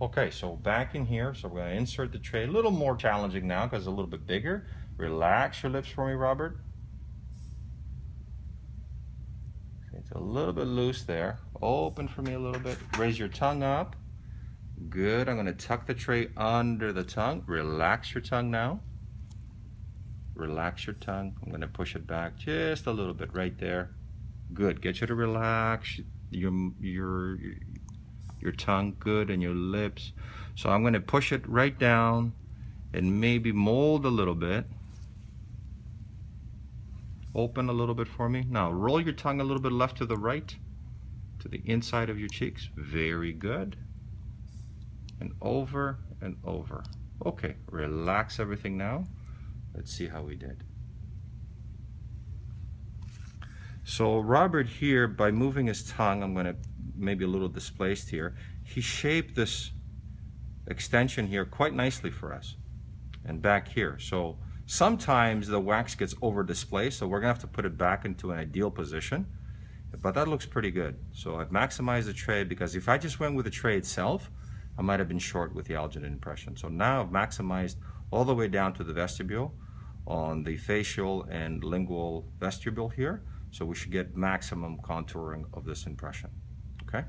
Okay, so back in here, so we're gonna insert the tray. A little more challenging now because it's a little bit bigger. Relax your lips for me, Robert. It's a little bit loose there. Open for me a little bit. Raise your tongue up. Good. I'm to tuck the tray under the tongue. Relax your tongue now. Relax your tongue. I'm to push it back just a little bit right there. Good. Get you to relax your your your tongue good and your lips. So I'm going to push it right down and maybe mold a little bit. Open a little bit for me. Now roll your tongue a little bit left to the right to the inside of your cheeks. Very good. And over and over. Okay, relax everything now. Let's see how we did. So Robert here, by moving his tongue, I'm going to maybe a little displaced here, he shaped this extension here quite nicely for us. And back here. So sometimes the wax gets over displaced, so we're to have to put it back into an ideal position but that looks pretty good. So I've maximized the tray because if I just went with the tray itself, I might have been short with the alginate impression. So now I've maximized all the way down to the vestibule on the facial and lingual vestibule here. So we should get maximum contouring of this impression, Okay.